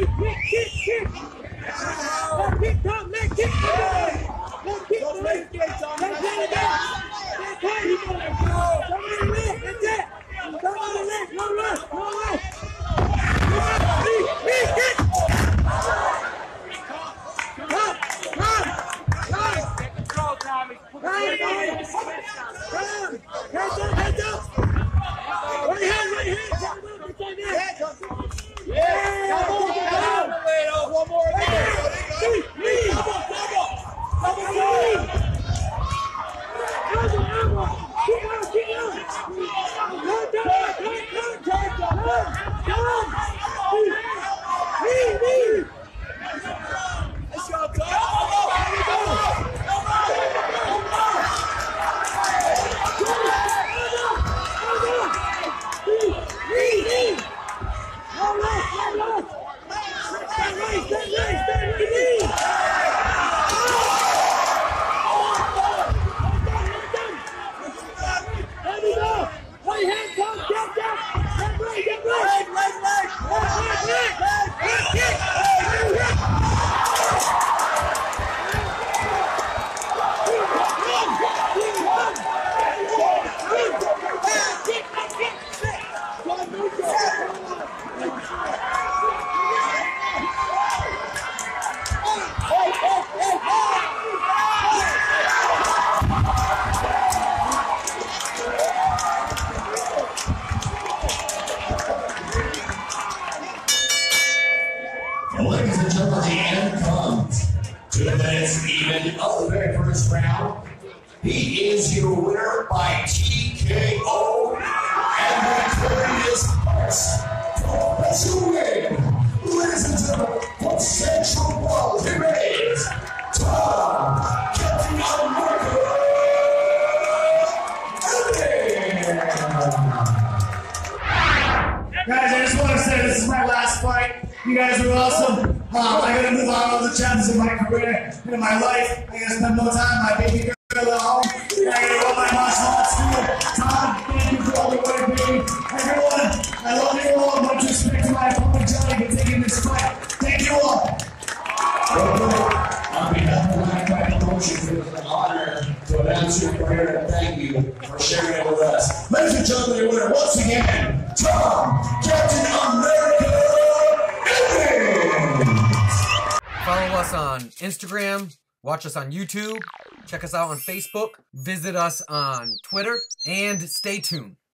kick, kick, kick. Let's kick, Tom. Let's kick. Let's kick. Let's get it down. Let's get it down. That's it. Come to the left. That's it. Come to the left. No rush. No rush. Heads up, heads up! Comes. Two minutes even of the very first round. He is your winner by TKO and victorious parts. Professional win. Ladies and gentlemen, from Central World, he remains Tom Captain America. Guys, I just want to say this is my last fight. You guys are awesome. Um, I gotta move on other chapters of my career and in my life. I gotta spend more time with my baby girl at home. And I gotta go my martial arts school. Tom, thank you for all the work, baby. Everyone, I love you all. Much respect to my opponent, Johnny, for taking this fight. Thank you all. On behalf of my promotion, it was an honor to announce your career and thank you for sharing it with us. Ladies and gentlemen, your winner once again, Tom, Captain us on Instagram, watch us on YouTube, check us out on Facebook, visit us on Twitter, and stay tuned.